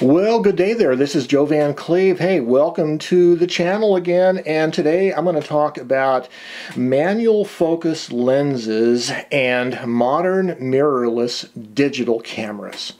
Well, good day there. This is Joe Van Cleave. Hey, welcome to the channel again. And today I'm going to talk about manual focus lenses and modern mirrorless digital cameras.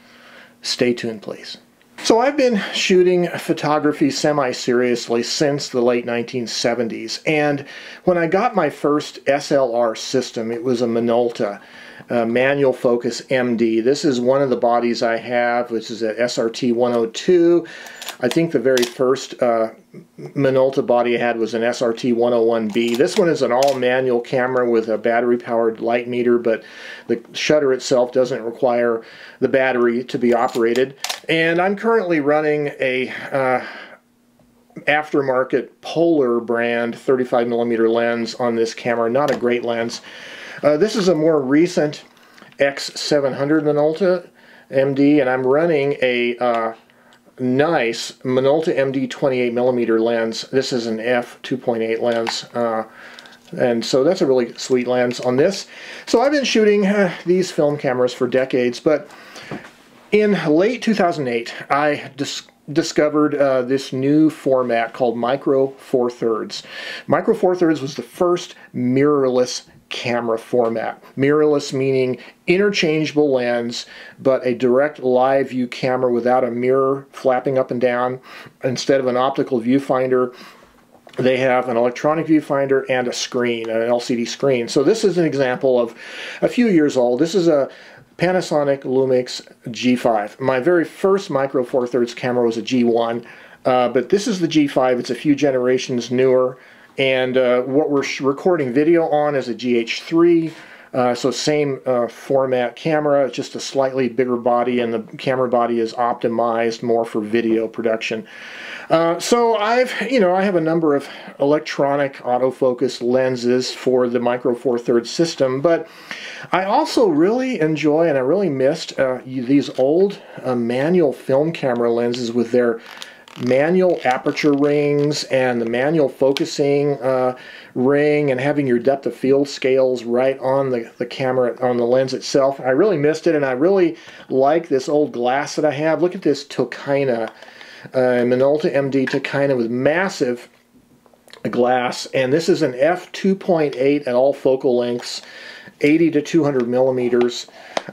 Stay tuned, please. So I've been shooting photography semi-seriously since the late 1970s. And when I got my first SLR system, it was a Minolta uh, manual focus MD. This is one of the bodies I have, which is a SRT 102. I think the very first uh, Minolta body I had was an SRT 101B. This one is an all-manual camera with a battery-powered light meter, but the shutter itself doesn't require the battery to be operated. And I'm currently running a uh, aftermarket Polar brand 35 millimeter lens on this camera. Not a great lens. Uh, this is a more recent X700 Minolta MD, and I'm running a uh, nice Minolta MD 28 millimeter lens. This is an f 2.8 lens. Uh, and so that's a really sweet lens on this. So I've been shooting uh, these film cameras for decades, but in late 2008, I dis discovered uh, this new format called Micro Four Thirds. Micro Four Thirds was the first mirrorless camera format. Mirrorless meaning interchangeable lens, but a direct live view camera without a mirror flapping up and down. Instead of an optical viewfinder, they have an electronic viewfinder and a screen, an LCD screen. So this is an example of a few years old. This is a Panasonic Lumix G5. My very first Micro Four Thirds camera was a G1, uh, but this is the G5. It's a few generations newer. And uh, what we're recording video on is a GH3. Uh, so same uh, format camera, just a slightly bigger body, and the camera body is optimized more for video production. Uh, so I've, you know, I have a number of electronic autofocus lenses for the Micro Four Thirds system, but I also really enjoy and I really missed uh, these old uh, manual film camera lenses with their manual aperture rings and the manual focusing uh, ring and having your depth of field scales right on the, the camera, on the lens itself. I really missed it and I really like this old glass that I have. Look at this Tokina, uh, Minolta MD Tokina with massive glass and this is an f2.8 at all focal lengths 80 to 200 millimeters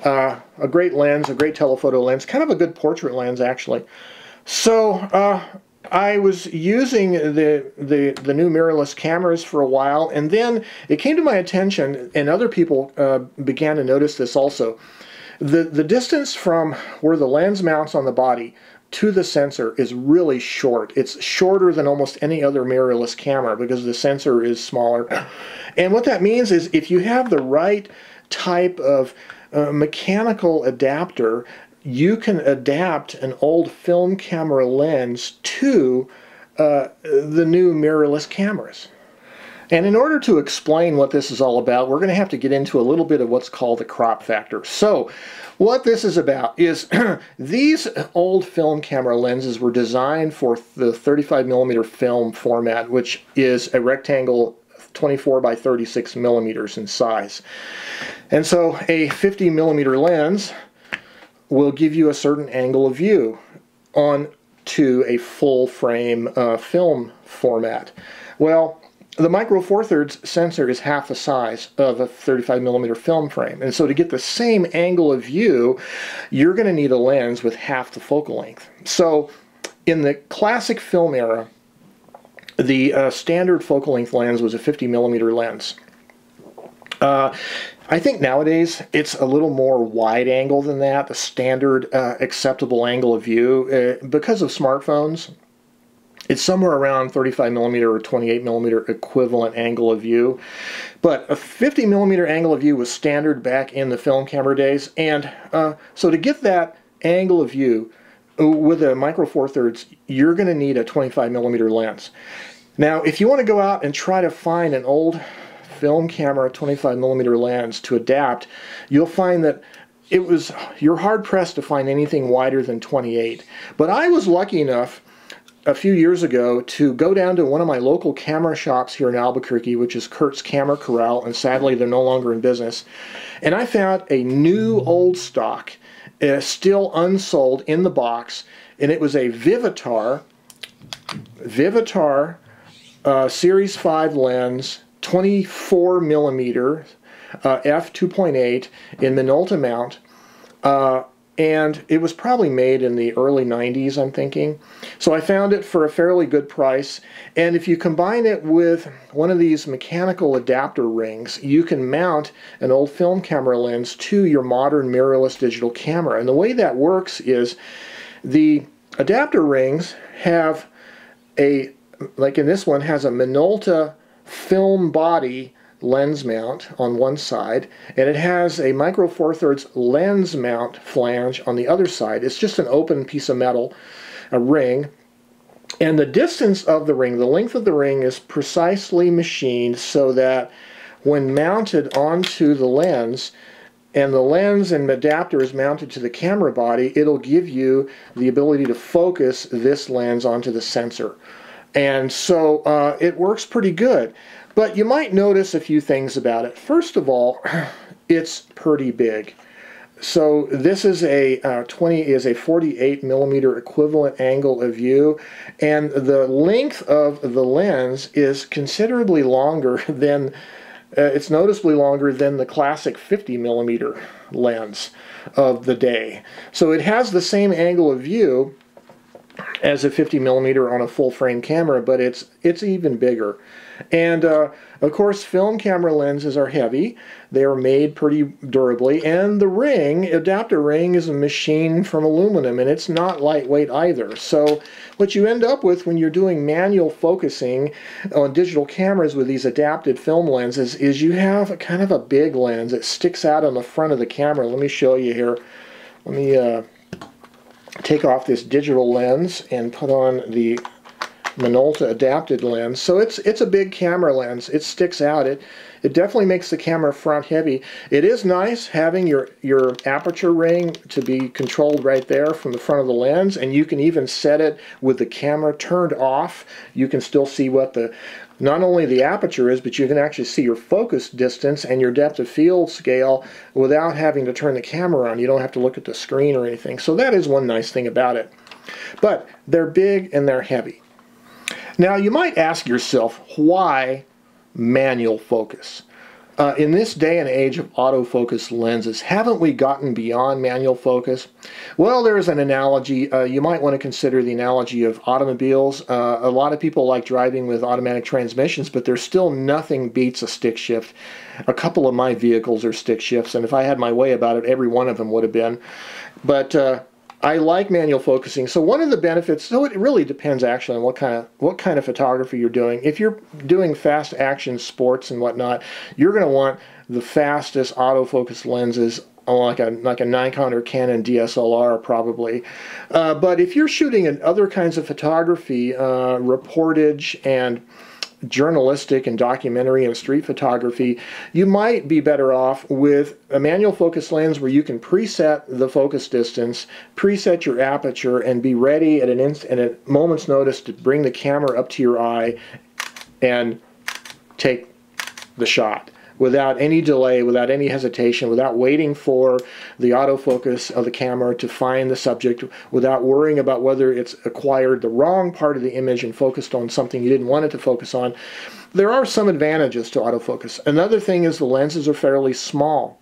uh, a great lens a great telephoto lens kind of a good portrait lens actually so uh, I was using the, the, the new mirrorless cameras for a while, and then it came to my attention, and other people uh, began to notice this also. The, the distance from where the lens mounts on the body to the sensor is really short. It's shorter than almost any other mirrorless camera because the sensor is smaller. And what that means is if you have the right type of uh, mechanical adapter you can adapt an old film camera lens to uh, the new mirrorless cameras. And in order to explain what this is all about, we're going to have to get into a little bit of what's called the crop factor. So, what this is about is these old film camera lenses were designed for the 35 millimeter film format, which is a rectangle 24 by 36 millimeters in size. And so a 50 millimeter lens will give you a certain angle of view on to a full frame uh, film format. Well, the Micro Four Thirds sensor is half the size of a 35 millimeter film frame. And so to get the same angle of view, you're going to need a lens with half the focal length. So in the classic film era, the uh, standard focal length lens was a 50 millimeter lens. Uh, I think nowadays it's a little more wide angle than that, the standard uh, acceptable angle of view. Uh, because of smartphones, it's somewhere around 35 millimeter or 28 millimeter equivalent angle of view. But a 50 millimeter angle of view was standard back in the film camera days. And uh, so to get that angle of view uh, with a Micro Four Thirds, you're going to need a 25 millimeter lens. Now, if you want to go out and try to find an old film camera 25 millimeter lens to adapt, you'll find that it was you're hard pressed to find anything wider than 28. But I was lucky enough a few years ago to go down to one of my local camera shops here in Albuquerque, which is Kurt's Camera Corral, and sadly they're no longer in business. And I found a new old stock uh, still unsold in the box, and it was a Vivitar, Vivitar uh, Series 5 lens, 24 millimeter, uh, f2.8 in Minolta mount. Uh, and it was probably made in the early 90s, I'm thinking. So I found it for a fairly good price. And if you combine it with one of these mechanical adapter rings, you can mount an old film camera lens to your modern mirrorless digital camera. And the way that works is the adapter rings have a, like in this one, has a Minolta film body lens mount on one side, and it has a micro four thirds lens mount flange on the other side. It's just an open piece of metal, a ring, and the distance of the ring, the length of the ring is precisely machined so that when mounted onto the lens, and the lens and adapter is mounted to the camera body, it'll give you the ability to focus this lens onto the sensor. And so uh, it works pretty good. But you might notice a few things about it. First of all, it's pretty big. So this is a uh, 20 is a 48 millimeter equivalent angle of view, and the length of the lens is considerably longer than uh, it's noticeably longer than the classic 50 millimeter lens of the day. So it has the same angle of view as a 50 millimeter on a full frame camera, but it's it's even bigger. And uh, of course, film camera lenses are heavy. They are made pretty durably, and the ring, adapter ring, is a machine from aluminum, and it's not lightweight either. So what you end up with when you're doing manual focusing on digital cameras with these adapted film lenses is you have kind of a big lens that sticks out on the front of the camera. Let me show you here. Let me uh, take off this digital lens and put on the Minolta adapted lens. So it's it's a big camera lens. It sticks out. It it definitely makes the camera front heavy. It is nice having your your aperture ring to be controlled right there from the front of the lens and you can even set it with the camera turned off. You can still see what the not only the aperture is, but you can actually see your focus distance and your depth of field scale without having to turn the camera on. You don't have to look at the screen or anything. So that is one nice thing about it. But they're big and they're heavy. Now you might ask yourself, why manual focus? Uh, in this day and age of autofocus lenses, haven't we gotten beyond manual focus? Well, there's an analogy. Uh, you might want to consider the analogy of automobiles. Uh, a lot of people like driving with automatic transmissions, but there's still nothing beats a stick shift. A couple of my vehicles are stick shifts, and if I had my way about it, every one of them would have been. But uh, I like manual focusing. So one of the benefits, so it really depends actually on what kind of what kind of photography you're doing. If you're doing fast action sports and whatnot, you're going to want the fastest autofocus lenses like a like a Nikon or Canon DSLR probably. Uh, but if you're shooting in other kinds of photography, uh, reportage and journalistic and documentary and street photography, you might be better off with a manual focus lens where you can preset the focus distance, preset your aperture, and be ready at an inst- at a moment's notice to bring the camera up to your eye and take the shot without any delay, without any hesitation, without waiting for the autofocus of the camera to find the subject, without worrying about whether it's acquired the wrong part of the image and focused on something you didn't want it to focus on. There are some advantages to autofocus. Another thing is the lenses are fairly small.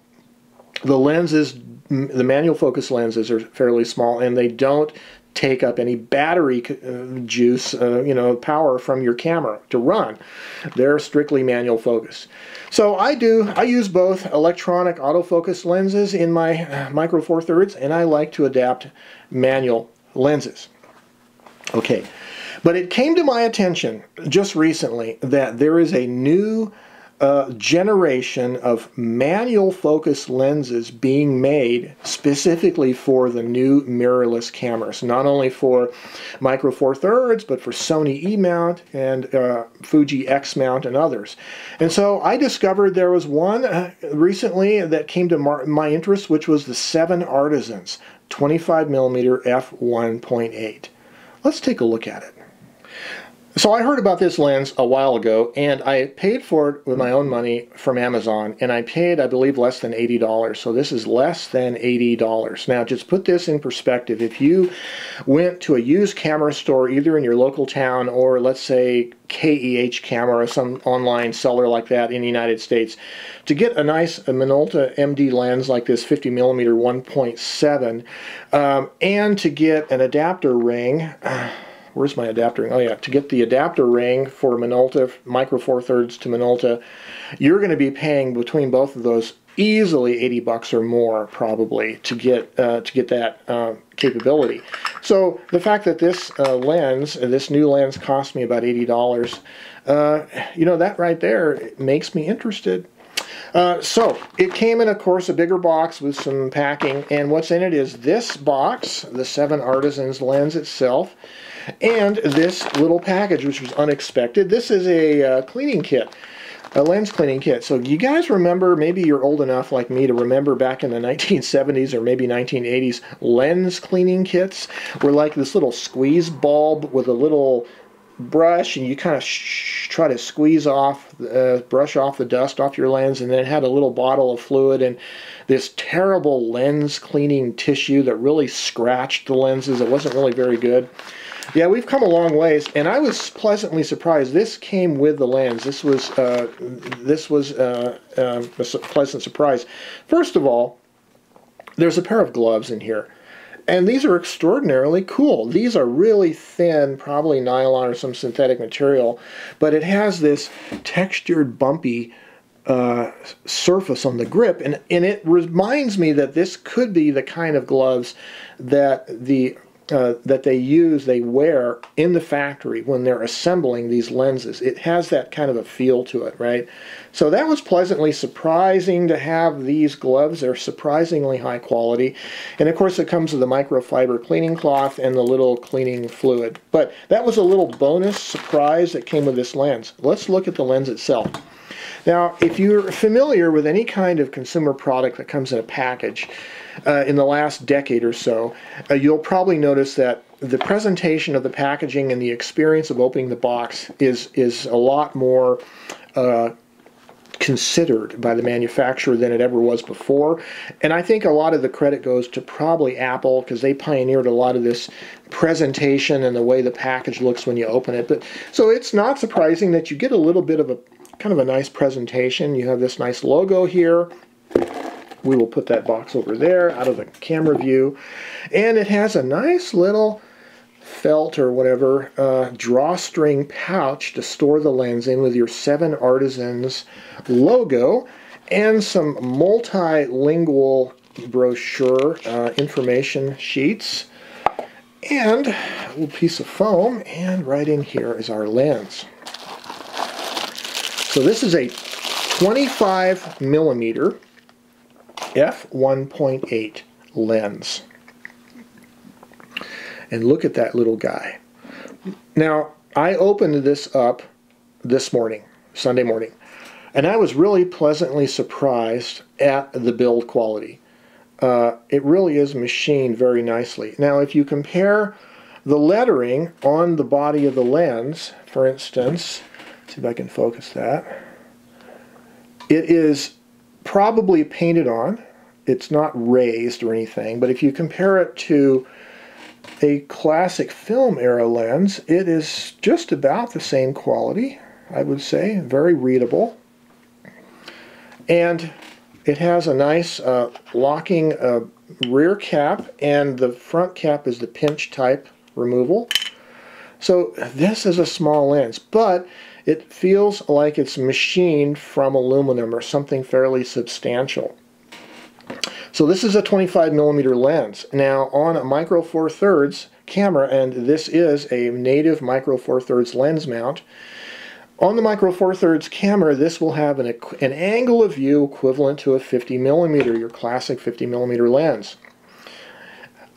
The lenses, the manual focus lenses are fairly small and they don't take up any battery uh, juice, uh, you know, power from your camera to run. They're strictly manual focus. So I do, I use both electronic autofocus lenses in my uh, Micro Four Thirds, and I like to adapt manual lenses. Okay, but it came to my attention just recently that there is a new uh, generation of manual focus lenses being made specifically for the new mirrorless cameras. Not only for Micro Four Thirds, but for Sony E mount and uh, Fuji X mount and others. And so I discovered there was one uh, recently that came to my interest, which was the Seven Artisans 25mm f1.8. Let's take a look at it. So I heard about this lens a while ago, and I paid for it with my own money from Amazon, and I paid, I believe, less than $80. So this is less than $80. Now, just put this in perspective. If you went to a used camera store, either in your local town or, let's say, KEH Camera some online seller like that in the United States, to get a nice Minolta MD lens like this 50 millimeter 1.7, um, and to get an adapter ring. Uh, where's my adapter ring? Oh yeah, to get the adapter ring for Minolta, Micro Four Thirds to Minolta, you're going to be paying between both of those easily 80 bucks or more probably to get uh, to get that uh, capability. So the fact that this uh, lens, uh, this new lens, cost me about 80 dollars, uh, you know that right there makes me interested. Uh, so it came in, of course, a bigger box with some packing, and what's in it is this box, the Seven Artisans lens itself and this little package, which was unexpected. This is a uh, cleaning kit, a lens cleaning kit. So you guys remember, maybe you're old enough like me to remember back in the 1970s or maybe 1980s, lens cleaning kits were like this little squeeze bulb with a little brush and you kind of try to squeeze off, uh, brush off the dust off your lens and then it had a little bottle of fluid and this terrible lens cleaning tissue that really scratched the lenses. It wasn't really very good. Yeah, we've come a long ways, and I was pleasantly surprised. This came with the lens. This was uh, this was uh, uh, a pleasant surprise. First of all, there's a pair of gloves in here. And these are extraordinarily cool. These are really thin, probably nylon or some synthetic material, but it has this textured, bumpy uh, surface on the grip, and, and it reminds me that this could be the kind of gloves that the uh, that they use, they wear in the factory when they're assembling these lenses. It has that kind of a feel to it, right? So that was pleasantly surprising to have these gloves. They're surprisingly high quality. And of course it comes with the microfiber cleaning cloth and the little cleaning fluid. But that was a little bonus surprise that came with this lens. Let's look at the lens itself. Now, if you're familiar with any kind of consumer product that comes in a package, uh, in the last decade or so, uh, you'll probably notice that the presentation of the packaging and the experience of opening the box is is a lot more uh, considered by the manufacturer than it ever was before. And I think a lot of the credit goes to probably Apple because they pioneered a lot of this presentation and the way the package looks when you open it. But so it's not surprising that you get a little bit of a kind of a nice presentation. You have this nice logo here we will put that box over there out of the camera view. And it has a nice little felt or whatever uh, drawstring pouch to store the lens in with your Seven Artisans logo and some multilingual brochure uh, information sheets and a little piece of foam and right in here is our lens. So this is a 25 millimeter f1.8 lens. And look at that little guy. Now, I opened this up this morning, Sunday morning, and I was really pleasantly surprised at the build quality. Uh, it really is machined very nicely. Now, if you compare the lettering on the body of the lens, for instance, see if I can focus that, it is probably painted on. It's not raised or anything, but if you compare it to a classic film era lens, it is just about the same quality, I would say, very readable. And it has a nice uh, locking uh, rear cap, and the front cap is the pinch type removal. So this is a small lens, but it feels like it's machined from aluminum or something fairly substantial. So this is a 25 millimeter lens. Now on a micro four thirds camera, and this is a native micro four thirds lens mount, on the micro four thirds camera, this will have an, an angle of view equivalent to a 50 millimeter, your classic 50 millimeter lens.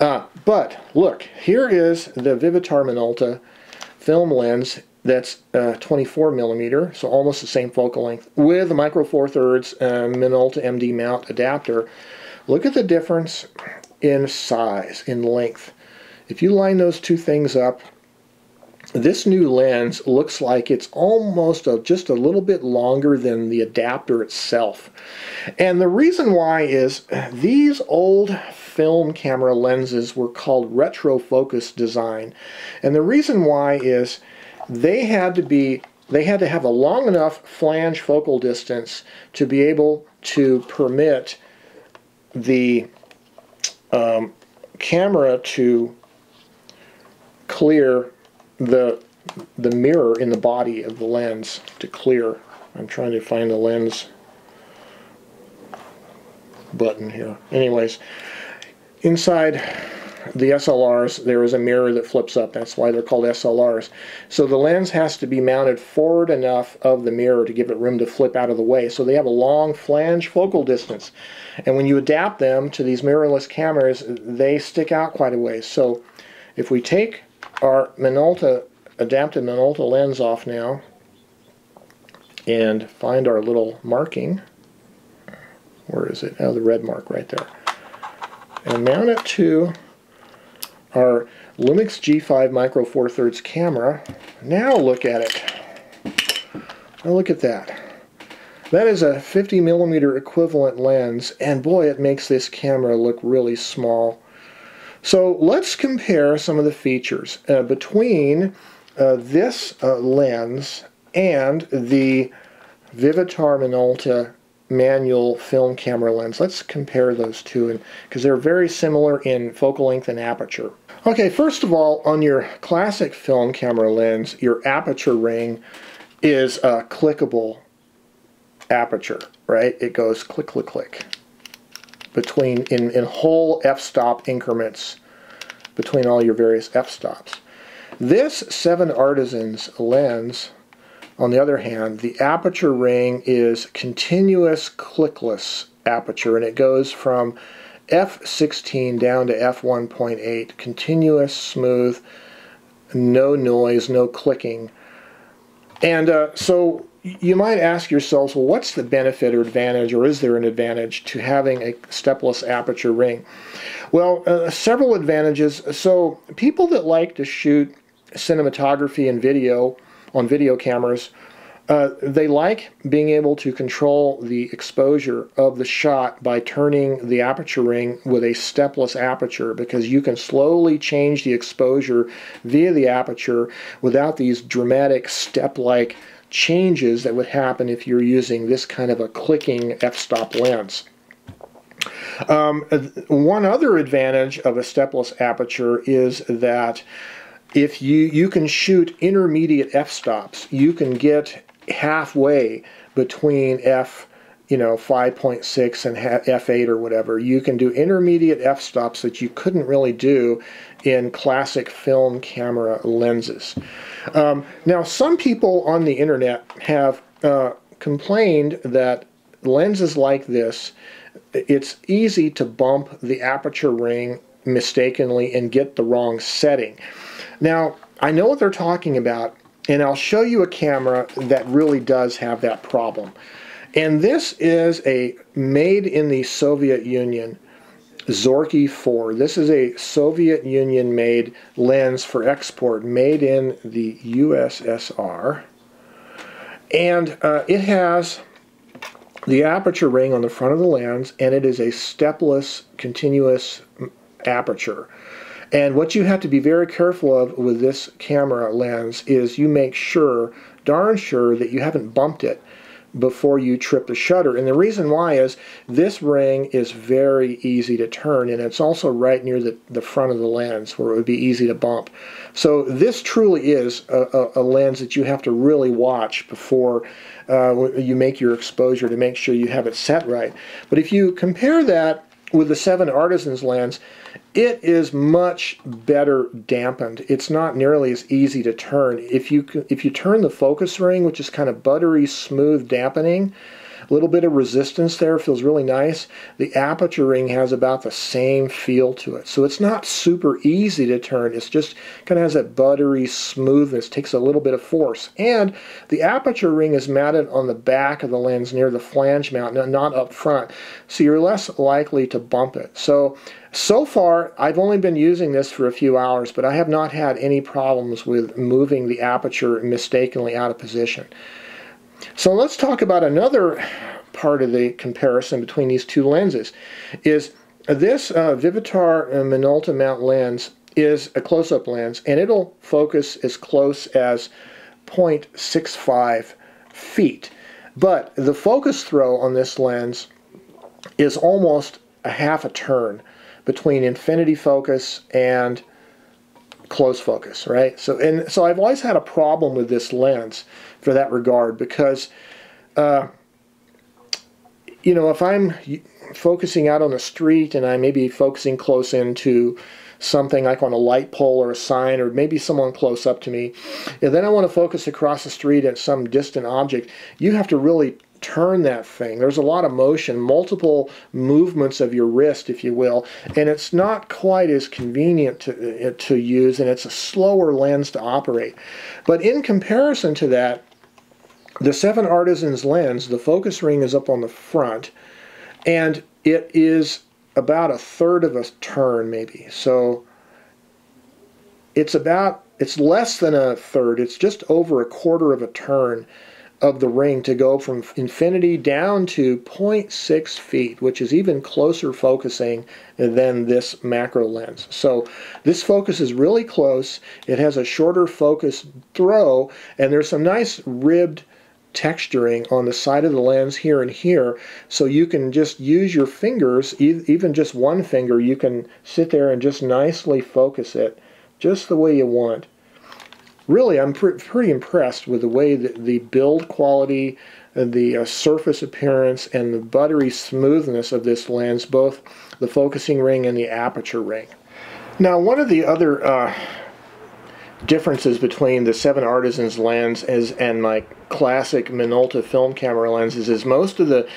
Uh, but look, here is the Vivitar Minolta film lens that's uh, 24 millimeter, so almost the same focal length, with a micro four thirds uh, Minolta MD mount adapter. Look at the difference in size, in length. If you line those two things up, this new lens looks like it's almost a, just a little bit longer than the adapter itself. And the reason why is these old film camera lenses were called retrofocus design. And the reason why is they had to be they had to have a long enough flange focal distance to be able to permit the um, camera to clear the the mirror in the body of the lens to clear. I'm trying to find the lens button here. Anyways, inside the SLRs there is a mirror that flips up. That's why they're called SLRs. So the lens has to be mounted forward enough of the mirror to give it room to flip out of the way. So they have a long flange focal distance. And when you adapt them to these mirrorless cameras, they stick out quite a ways. So if we take our Minolta adapted Minolta lens off now and find our little marking. Where is it? Oh, the red mark right there. And mount it to our Lumix G5 Micro Four Thirds camera. Now look at it. Now look at that. That is a 50 millimeter equivalent lens, and boy, it makes this camera look really small. So let's compare some of the features uh, between uh, this uh, lens and the Vivitar Minolta manual film camera lens. Let's compare those two because they're very similar in focal length and aperture. Okay, first of all, on your classic film camera lens, your aperture ring is a clickable aperture, right? It goes click, click, click between in, in whole f-stop increments between all your various f-stops. This 7 Artisans lens, on the other hand, the aperture ring is continuous clickless aperture and it goes from f16 down to f1.8, continuous, smooth, no noise, no clicking. And uh, so you might ask yourselves, well, what's the benefit or advantage, or is there an advantage to having a stepless aperture ring? Well, uh, several advantages. So, people that like to shoot cinematography and video on video cameras, uh, they like being able to control the exposure of the shot by turning the aperture ring with a stepless aperture because you can slowly change the exposure via the aperture without these dramatic step-like changes that would happen if you're using this kind of a clicking f-stop lens. Um, one other advantage of a stepless aperture is that if you, you can shoot intermediate f-stops, you can get halfway between f you know 5.6 and f8 or whatever you can do intermediate f-stops that you couldn't really do in classic film camera lenses um, now, some people on the internet have uh, complained that lenses like this, it's easy to bump the aperture ring mistakenly and get the wrong setting. Now, I know what they're talking about, and I'll show you a camera that really does have that problem. And this is a made in the Soviet Union Zorky 4. This is a Soviet Union made lens for export made in the USSR. And uh, it has the aperture ring on the front of the lens and it is a stepless continuous aperture. And what you have to be very careful of with this camera lens is you make sure, darn sure, that you haven't bumped it before you trip the shutter. And the reason why is this ring is very easy to turn and it's also right near the, the front of the lens where it would be easy to bump. So this truly is a, a, a lens that you have to really watch before uh, you make your exposure to make sure you have it set right. But if you compare that with the 7 Artisans lens, it is much better dampened. It's not nearly as easy to turn. If you if you turn the focus ring, which is kind of buttery smooth dampening, A little bit of resistance there feels really nice. The aperture ring has about the same feel to it. So it's not super easy to turn. It's just kind of has that buttery smoothness, takes a little bit of force. And the aperture ring is mounted on the back of the lens near the flange mount, not up front. So you're less likely to bump it. So so far, I've only been using this for a few hours, but I have not had any problems with moving the aperture mistakenly out of position. So let's talk about another part of the comparison between these two lenses. Is this uh, Vivitar Minolta mount lens is a close-up lens, and it'll focus as close as 0.65 feet. But the focus throw on this lens is almost a half a turn between infinity focus and close focus, right? So and so I've always had a problem with this lens for that regard because, uh, you know, if I'm focusing out on the street and I may be focusing close into something like on a light pole or a sign or maybe someone close up to me, and then I want to focus across the street at some distant object, you have to really turn that thing. There's a lot of motion, multiple movements of your wrist, if you will, and it's not quite as convenient to, uh, to use, and it's a slower lens to operate. But in comparison to that, the Seven Artisans lens, the focus ring is up on the front, and it is about a third of a turn, maybe. So it's about, it's less than a third, it's just over a quarter of a turn of the ring to go from infinity down to 0.6 feet, which is even closer focusing than this macro lens. So this focus is really close. It has a shorter focus throw, and there's some nice ribbed texturing on the side of the lens here and here so you can just use your fingers even just one finger you can sit there and just nicely focus it just the way you want really, I'm pre pretty impressed with the way that the build quality, the uh, surface appearance, and the buttery smoothness of this lens, both the focusing ring and the aperture ring. Now, one of the other uh, differences between the Seven Artisans lens and my classic Minolta film camera lenses is most of the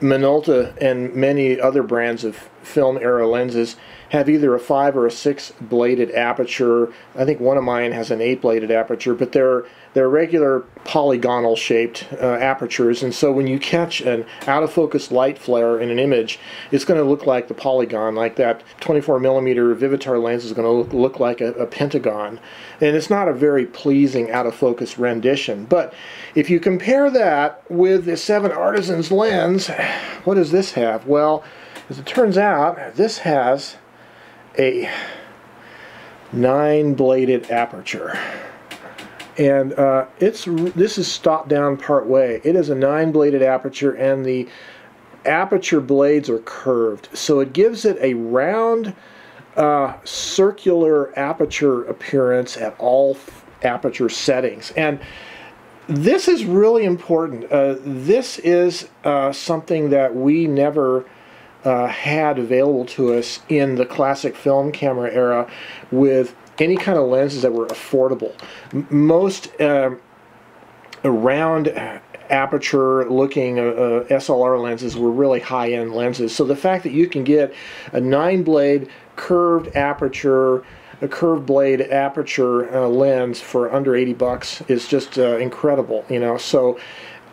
Minolta and many other brands of film era lenses have either a five or a six bladed aperture. I think one of mine has an eight bladed aperture, but they're they're regular polygonal shaped uh, apertures, and so when you catch an out of focus light flare in an image, it's going to look like the polygon, like that 24 millimeter Vivitar lens is going to look, look like a, a pentagon, and it's not a very pleasing out of focus rendition. But if you compare that with the Seven Artisans lens, what does this have? Well, as it turns out, this has a nine bladed aperture. And uh, it's this is stopped down part way. It is a nine bladed aperture and the aperture blades are curved. So it gives it a round uh, circular aperture appearance at all aperture settings. And this is really important. Uh, this is uh, something that we never uh, had available to us in the classic film camera era with any kind of lenses that were affordable. M most uh, round aperture looking uh, uh SLR lenses were really high end lenses. So the fact that you can get a nine blade curved aperture a curved blade aperture uh, lens for under 80 bucks is just uh, incredible you know so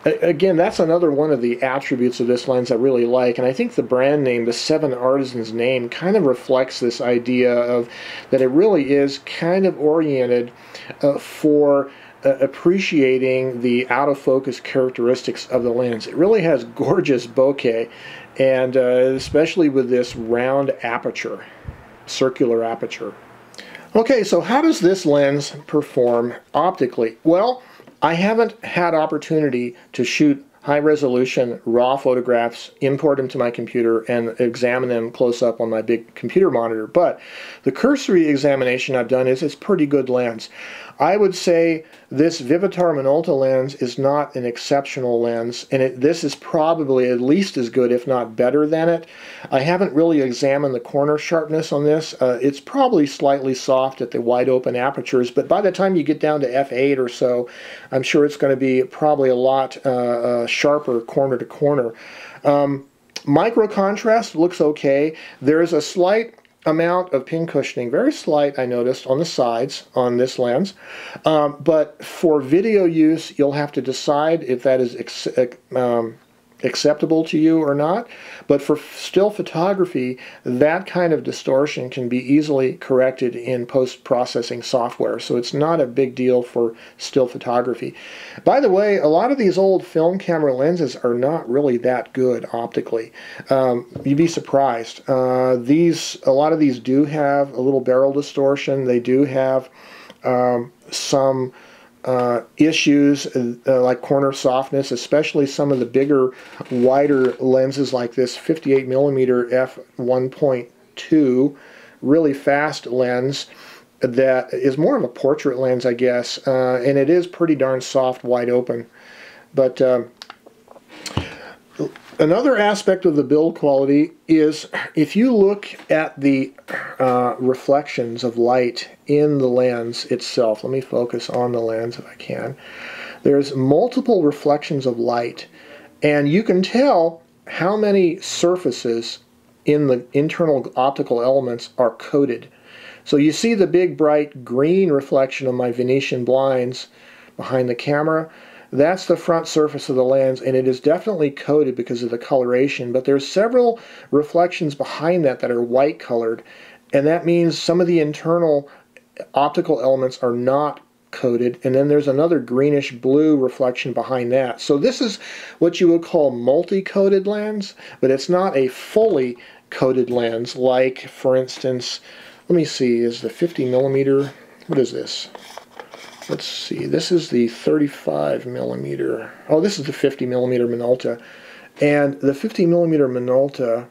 again, that's another one of the attributes of this lens I really like. And I think the brand name, the Seven Artisans name, kind of reflects this idea of that it really is kind of oriented uh, for uh, appreciating the out of focus characteristics of the lens. It really has gorgeous bokeh, and uh, especially with this round aperture, circular aperture. Okay, so how does this lens perform optically? Well, I haven't had opportunity to shoot high resolution raw photographs, import them to my computer, and examine them close up on my big computer monitor. But the cursory examination I've done is it's pretty good lens. I would say this Vivitar Minolta lens is not an exceptional lens, and it, this is probably at least as good, if not better than it. I haven't really examined the corner sharpness on this. Uh, it's probably slightly soft at the wide open apertures, but by the time you get down to f8 or so, I'm sure it's going to be probably a lot uh, uh, sharper corner to corner. Um, micro contrast looks okay. There's a slight amount of pin cushioning, very slight I noticed on the sides on this lens. Um, but for video use, you'll have to decide if that is um, acceptable to you or not. But for still photography, that kind of distortion can be easily corrected in post-processing software. So it's not a big deal for still photography. By the way, a lot of these old film camera lenses are not really that good optically. Um, you'd be surprised. Uh, these, a lot of these do have a little barrel distortion. They do have um, some uh, issues uh, like corner softness, especially some of the bigger, wider lenses like this 58 millimeter f 1.2, really fast lens that is more of a portrait lens, I guess, uh, and it is pretty darn soft, wide open. But um, Another aspect of the build quality is if you look at the uh, reflections of light in the lens itself, let me focus on the lens if I can, there's multiple reflections of light and you can tell how many surfaces in the internal optical elements are coated. So you see the big bright green reflection of my Venetian blinds behind the camera. That's the front surface of the lens, and it is definitely coated because of the coloration, but there's several reflections behind that that are white colored, and that means some of the internal optical elements are not coated, and then there's another greenish blue reflection behind that. So this is what you would call multi-coated lens, but it's not a fully coated lens like, for instance, let me see, is the 50 millimeter, what is this? Let's see, this is the 35 millimeter. Oh, this is the 50 millimeter Minolta. And the 50 millimeter Minolta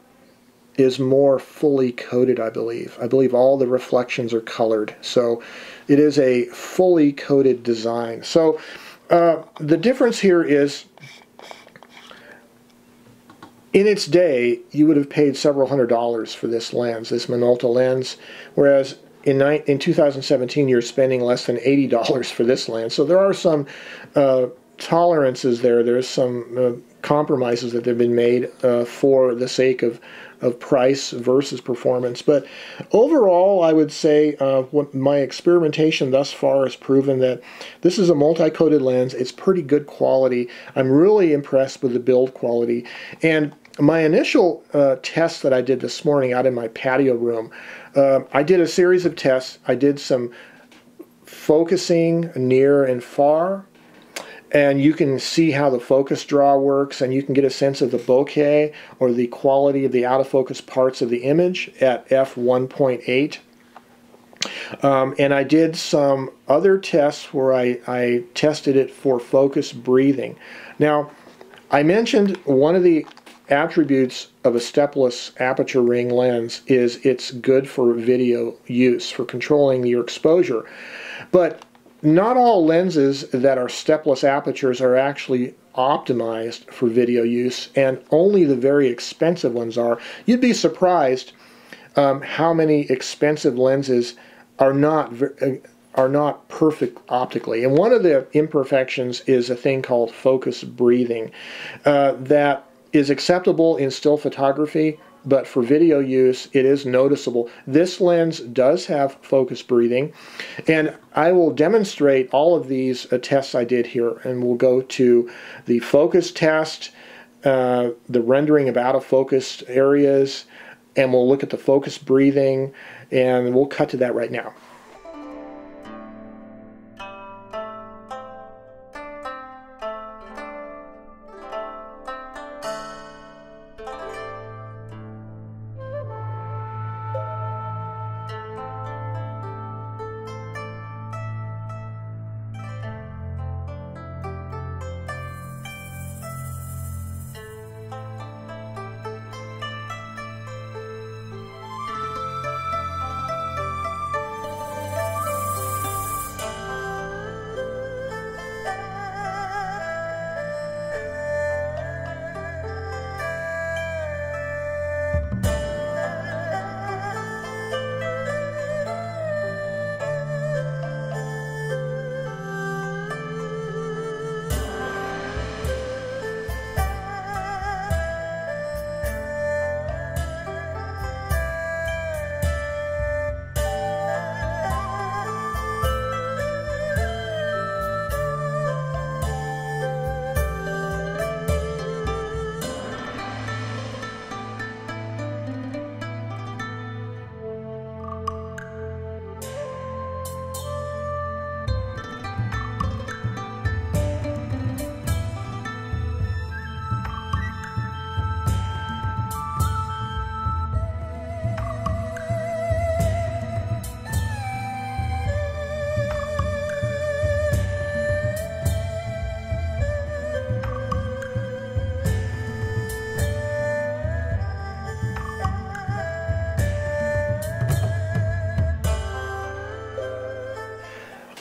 is more fully coated, I believe. I believe all the reflections are colored. So it is a fully coated design. So uh, the difference here is in its day, you would have paid several hundred dollars for this lens, this Minolta lens, whereas in, in 2017, you're spending less than $80 for this land. So there are some uh, tolerances there. There's some uh, compromises that have been made uh, for the sake of, of price versus performance. But overall, I would say uh, what my experimentation thus far has proven that this is a multi-coated lens. It's pretty good quality. I'm really impressed with the build quality. And my initial uh, test that I did this morning out in my patio room, uh, I did a series of tests. I did some focusing near and far, and you can see how the focus throw works, and you can get a sense of the bokeh or the quality of the out of focus parts of the image at f1.8. Um, and I did some other tests where I, I tested it for focus breathing. Now, I mentioned one of the attributes of a stepless aperture ring lens is it's good for video use, for controlling your exposure. But not all lenses that are stepless apertures are actually optimized for video use, and only the very expensive ones are. You'd be surprised um, how many expensive lenses are not uh, are not perfect optically. And one of the imperfections is a thing called focus breathing uh, that is acceptable in still photography, but for video use, it is noticeable. This lens does have focus breathing, and I will demonstrate all of these uh, tests I did here, and we'll go to the focus test, uh, the rendering of out of focus areas, and we'll look at the focus breathing, and we'll cut to that right now.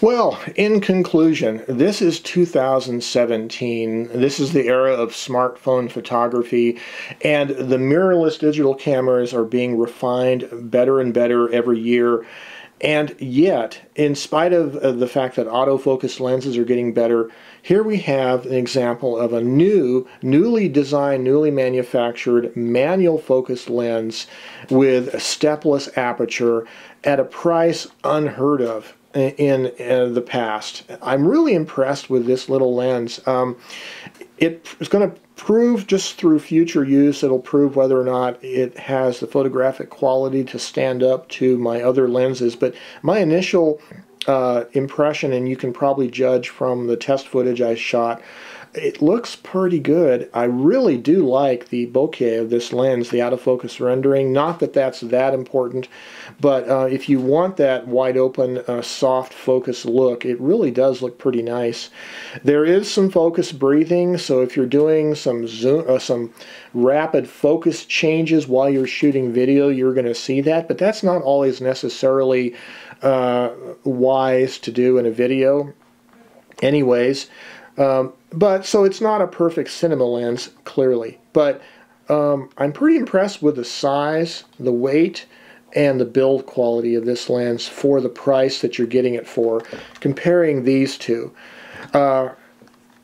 Well, in conclusion, this is 2017. This is the era of smartphone photography, and the mirrorless digital cameras are being refined better and better every year. And yet, in spite of uh, the fact that autofocus lenses are getting better, here we have an example of a new, newly designed, newly manufactured manual focus lens with a stepless aperture at a price unheard of in, in the past. I'm really impressed with this little lens. Um, it is going to prove just through future use, it'll prove whether or not it has the photographic quality to stand up to my other lenses. But my initial uh, impression, and you can probably judge from the test footage I shot, it looks pretty good. I really do like the bokeh of this lens, the out-of-focus rendering. Not that that's that important, but uh, if you want that wide open, uh, soft focus look, it really does look pretty nice. There is some focus breathing, so if you're doing some zoom, uh, some rapid focus changes while you're shooting video, you're going to see that, but that's not always necessarily uh, wise to do in a video. Anyways, um, but so it's not a perfect cinema lens, clearly. But um, I'm pretty impressed with the size, the weight, and the build quality of this lens for the price that you're getting it for. Comparing these two, uh,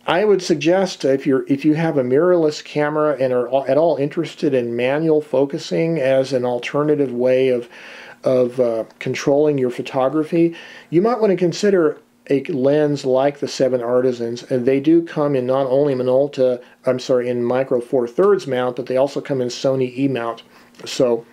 I would suggest if you're if you have a mirrorless camera and are at all interested in manual focusing as an alternative way of of uh, controlling your photography, you might want to consider a lens like the 7Artisans, and they do come in not only Minolta, I'm sorry, in Micro Four Thirds mount, but they also come in Sony E mount. So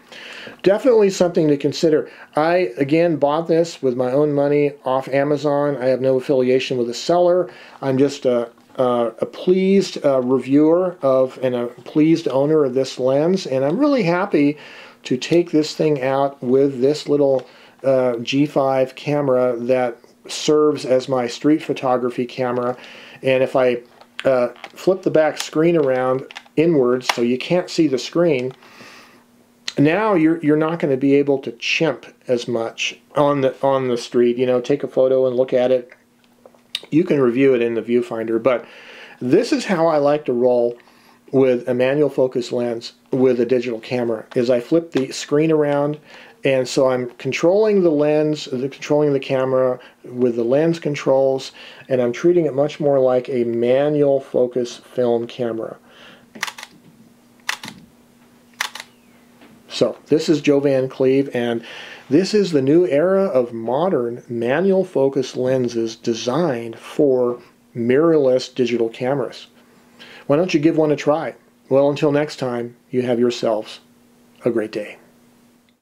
definitely something to consider. I again bought this with my own money off Amazon. I have no affiliation with the seller. I'm just a, a, a pleased uh, reviewer of and a pleased owner of this lens, and I'm really happy to take this thing out with this little uh, G5 camera that serves as my street photography camera. And if I uh, flip the back screen around inwards so you can't see the screen, now you're you're not going to be able to chimp as much on the on the street. You know, take a photo and look at it. You can review it in the viewfinder, but this is how I like to roll with a manual focus lens with a digital camera. Is I flip the screen around and so I'm controlling the lens, the controlling the camera with the lens controls, and I'm treating it much more like a manual focus film camera. So this is Joe Van Cleave, and this is the new era of modern manual focus lenses designed for mirrorless digital cameras. Why don't you give one a try? Well, until next time, you have yourselves a great day.